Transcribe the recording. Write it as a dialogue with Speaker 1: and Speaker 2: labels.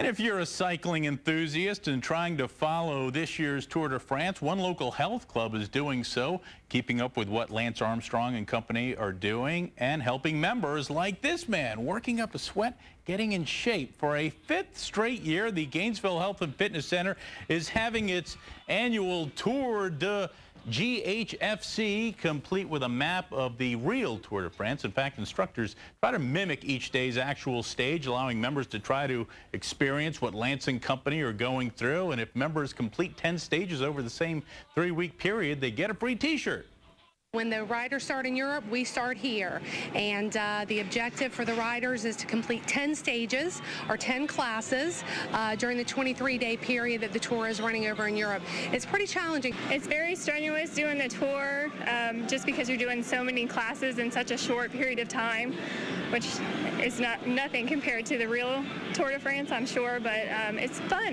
Speaker 1: And if you're a cycling enthusiast and trying to follow this year's Tour de France, one local health club is doing so, keeping up with what Lance Armstrong and company are doing and helping members like this man working up a sweat, getting in shape. For a fifth straight year, the Gainesville Health and Fitness Center is having its annual Tour de GHFC, complete with a map of the real Tour de France. In fact, instructors try to mimic each day's actual stage, allowing members to try to experience what Lance and company are going through. And if members complete 10 stages over the same three-week period, they get a free T-shirt.
Speaker 2: When the riders start in Europe, we start here. And uh, the objective for the riders is to complete 10 stages or 10 classes uh, during the 23-day period that the tour is running over in Europe. It's pretty challenging.
Speaker 3: It's very strenuous doing the tour um, just because you're doing so many classes in such a short period of time, which is not nothing compared to the real Tour de France, I'm sure, but um, it's fun.